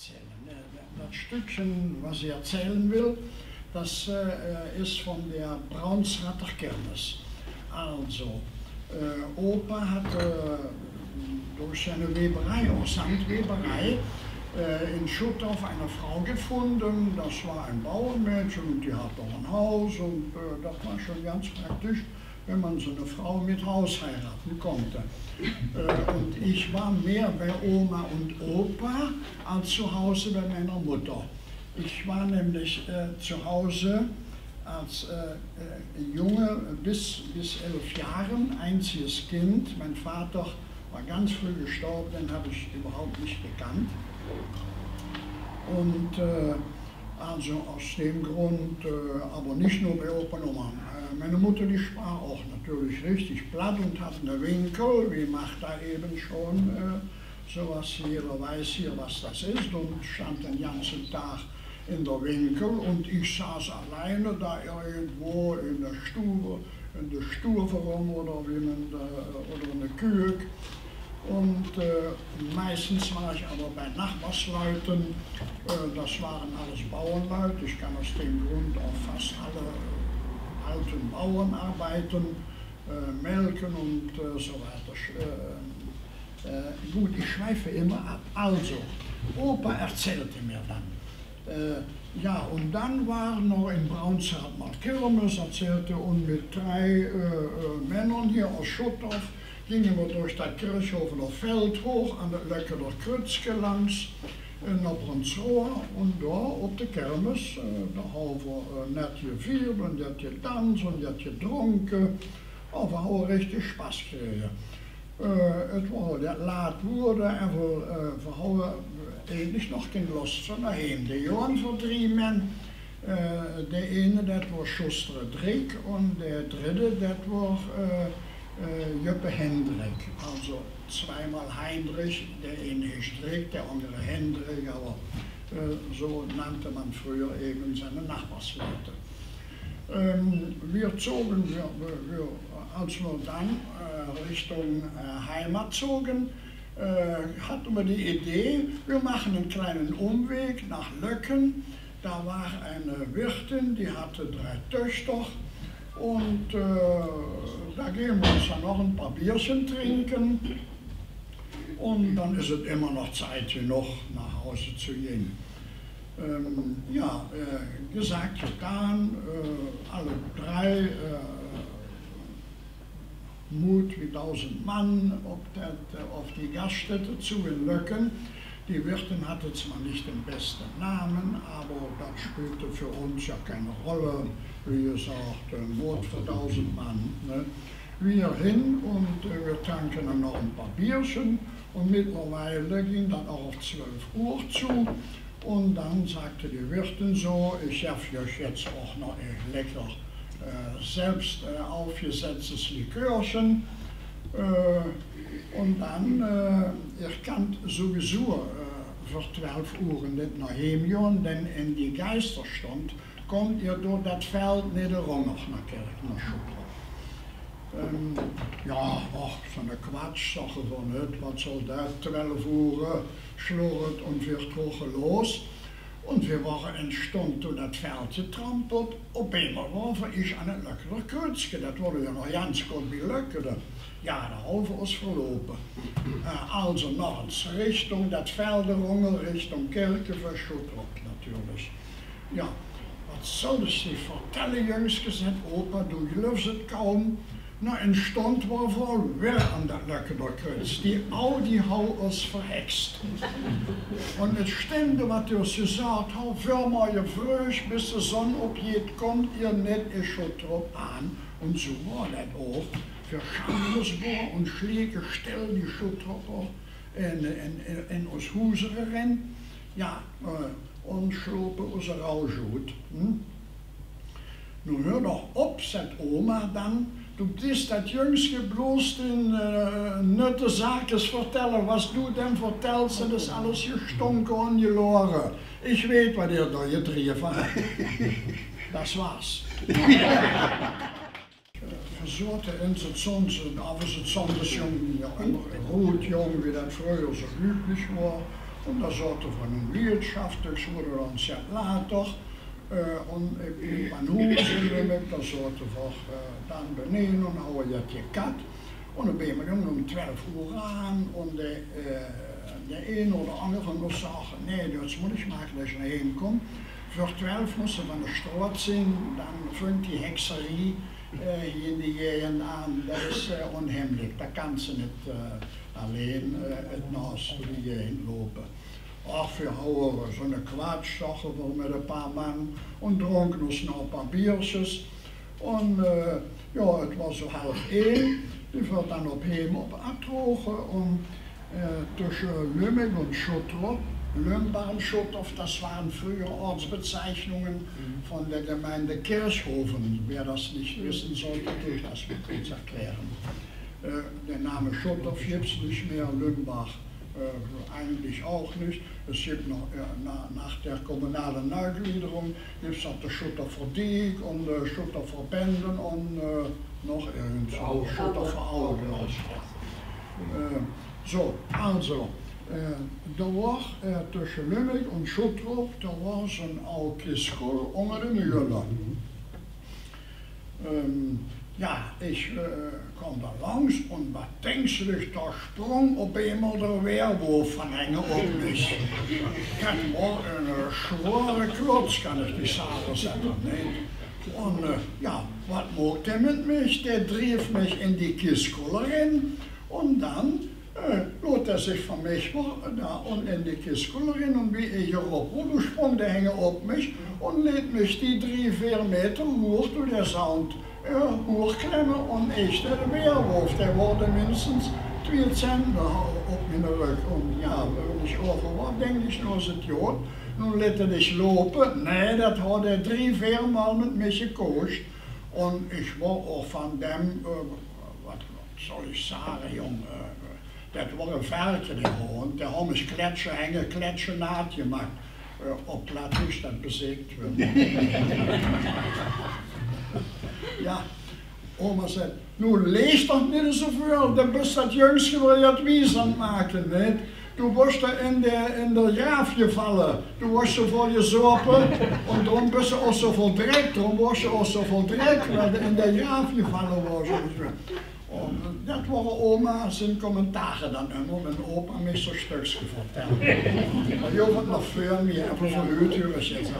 erzählen. Das Stückchen, was ich erzählen will, das äh, ist von der Braunsratter Kirmes. Also, äh, Opa hatte äh, durch seine Weberei, auch Sandweberei, äh, in Schutthof eine Frau gefunden. Das war ein Bauernmädchen und die hatte auch ein Haus und äh, das war schon ganz praktisch wenn man so eine Frau mit Haus heiraten konnte. Äh, und ich war mehr bei Oma und Opa als zu Hause bei meiner Mutter. Ich war nämlich äh, zu Hause als äh, Junge bis, bis elf Jahren, einziges Kind. Mein Vater war ganz früh gestorben, den habe ich überhaupt nicht gekannt. Und äh, also aus dem Grund, äh, aber nicht nur bei Oma. Äh, meine Mutter, die sprach auch natürlich richtig platt und hat eine Winkel, wie macht da eben schon äh, sowas, jeder weiß hier, was das ist. Und stand den ganzen Tag in der Winkel und ich saß alleine da irgendwo in der Stube, in der Stufe rum oder wie man da, oder in der Kühe und äh, meistens war ich aber bei Nachbarsleuten, äh, das waren alles Bauernleute, ich kann aus dem Grund auch fast alle alten Bauern arbeiten, äh, melken und äh, so weiter. Äh, äh, gut, ich schweife immer ab. Also, Opa erzählte mir dann. ja, und dann war noch in Braunshardt mal Kirmes, erzählte und mit drei Männern hier aus Schutthof, gingen wir durch das Kirchhofener Feld hoch an der Leckener Krützke langs naar Bronsroa und da op de kermis, da haben wir net gevierd und net gedanst und net gedronken, wir haben richtig Spaß gekregen. het was laat worden en we, uh, we hadden nog geen lust van naar heen. De jongen voor drie men, uh, de ene dat was Schuster Drik en de dritte dat was uh, äh, Jöppe Hendrik, also zweimal Heinrich, der eine Strick, der andere Hendrik, aber äh, so nannte man früher eben seine Nachbarsleute. Ähm, wir zogen, wir, wir, als wir dann äh, Richtung äh, Heimat zogen, äh, hatten wir die Idee, wir machen einen kleinen Umweg nach Löcken. Da war eine Wirtin, die hatte drei Töchter und äh, da gehen wir uns dann noch ein paar Bierchen trinken. Und dann ist es immer noch Zeit genug, nach Hause zu gehen. Ähm, ja, äh, gesagt, getan, äh, alle drei, äh, Mut wie tausend Mann auf, dat, auf die Gaststätte zu in Löcken. Die Wirtin hatte zwar nicht den besten Namen, aber das spielte für uns ja keine Rolle. Wie gesagt, ein Wort für tausend Mann. Ne? Wir hin und äh, wir tanken dann noch ein paar Bierchen und mittlerweile ging dann auch auf 12 Uhr zu. Und dann sagte die Wirtin so, ich helfe euch jetzt auch noch ein lecker äh, selbst äh, aufgesetztes Likörchen. Äh, und dann, äh, ihr könnt sowieso voor 12 uur niet naar Hemion, denn in die Geisterstund kommt ihr durch das Feld nederom noch naar Kerk, naar Schutthof. Ähm, ja, ach, so eine Quatschsache von nicht, was soll das, 12 Uhr schlurrt und wird hoch los. Und wir waren een stond door dat veld getrampeld. Op eenmaal waren ich an een lekkere Kreuzke. Dat wurde ja noch ganz gut wie lekkere. Ja, da haben wir uns verlopen. Äh, also noch eens Richtung dat Velderungel, Richtung Kerke Schutrop natürlich. Ja, was soll ich dir vertellen, Jungs? Gesagt, Opa, du glaubst es kaum. Nou, en stond waarvoor wel aan dat lekkere Kreuz. Die Audi hou ons verhext. Und het stimde wat ihr gesagt habt, für mal je frösch, bis die Sonne opgeht, kommt ihr nicht in Schuttrop an. Und so war das auch. Für Schamlesbohr und Schläge stell die Schuttropper in, in, in, in ons rennen. Ja, äh, und schlopen uns rausgut. Hm? Nun hör doch op, sagt Oma dann, Du bist dat jongske bloos in uh, nutte zaken vertellen. Was du denn vertelst, dat is alles gestonken en geloren. Ich weet wat ihr da gedreven hebt. Das war's. Versorgte in het zonsen, of is het zondagsjong, ja, rood jong, wie dat vroeger zo üblich war. Und da sollte von een Wirtschaft, das wurde dann sehr later. Uh, und in Banou sind wir mit der Sorte von uh, dann beneden und haben wir die Kat. Und dann ben we om 12 uur aan en de, uh, de een of andere van ons zeggen, nee, dat moet ik maken dat je naar heen komt. Voor 12 moesten we van de straat zijn, dan vindt die hekserie uh, hier in de aan. Dat is onheimelijk, dat kan ze niet alleen uh, het naast de gegend lopen. Ach, wir haben so eine Quatschsache mit ein paar Mann und dronken uns noch ein paar Biertjes. Und äh, ja, es war so halb één. Die wird dann op hem op abdrogen und äh, zwischen Lümmig und Schuttrop Lömbahnschutthof, das waren früher Ortsbezeichnungen mhm. von der Gemeinde Kirchhofen. Wer das nicht wissen sollte, tue ich das mal kurz erklären. Äh, der Name Schuthof gibt es nicht mehr, Lümbach äh, eigentlich auch nicht. Es gibt noch äh, na, nach der kommunalen Neugliederung gibt es auch der Schutter für Diek und der Schutter für Benden und äh, noch irgend so Schutter für Aue, glaube ich. Äh, so, also, äh, da war äh, tussen Lummig und Schuttrop, da war so ein Alkiskol unter den Mühlen. Ähm, ja, ich äh, kom da langs und was denkst du, da sprong op eenmaal der Weerwolf van hängen op mich. Het was een schwere klotz, kan ich die sagen zeggen. Nee. Und äh, ja, was mocht er mit mich? Der drief mich in die Kiskullerin und dann äh, lot er sich von mich da und die Kiskullerin und wie ich erop und sprong der Hänge op mich und lädt mich die drie, vier Meter hoch durch der Sound hochklemmen und ich der Weerwolf, der wurde mindestens twee centen op mijn rug. En ja, wenn ich over wat, denk ich, is het jood. Nun liet ich lopen. Nee, dat had er drie, vier Mal mit mich gekocht. Und ich war auch von dem, äh, was soll ich sagen, jong, äh, dat war een Velke, der Hond. Der hat mich kletschen, hängen, kletschen naad gemacht. Äh, op Plattisch, dat besägt wird. Ja, oma zei, nu lees toch niet zoveel, dan bist dat jongste wil je het wies aan maken, niet? Du warst da in der, in der Graf gefallen. Du warst so voll gesopen und darum bist du auch so voll Dreck. Darum warst du auch so voll Dreck, weil du in der Graf gefallen warst. Und das waren Oma zijn commentaren dan immer, wenn Opa mir so Stöckchen vertellen. Aber ich habe noch für mich, einfach so hört, ich jetzt.